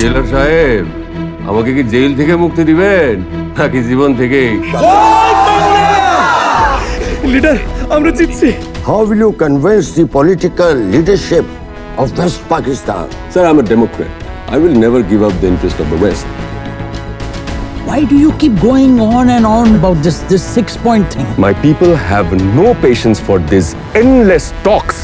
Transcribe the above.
জেলার সাহেব আমাকে কি জেল থেকে মুক্তি দিবেন নাকি জীবন থেকে লিডার আমরা জিতছি how will you convince the political leadership of West Pakistan sir I am a Democrat. I will never give up the interest of the West. Why do you keep going on and on about this this six point thing? My people have no patience for these endless talks.